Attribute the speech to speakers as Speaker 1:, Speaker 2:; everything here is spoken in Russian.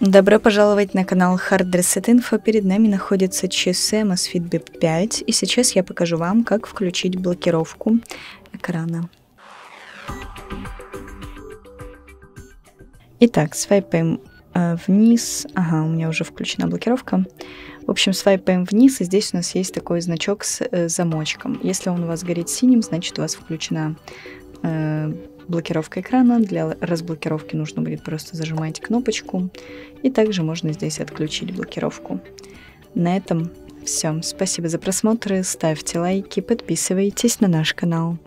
Speaker 1: Добро пожаловать на канал Hard Reset Info. Перед нами находится часы Amazfit Bip 5. И сейчас я покажу вам, как включить блокировку экрана. Итак, свайпаем э, вниз. Ага, у меня уже включена блокировка. В общем, свайпаем вниз, и здесь у нас есть такой значок с э, замочком. Если он у вас горит синим, значит у вас включена э, блокировка экрана. Для разблокировки нужно будет просто зажимать кнопочку. И также можно здесь отключить блокировку. На этом все. Спасибо за просмотры, ставьте лайки, подписывайтесь на наш канал.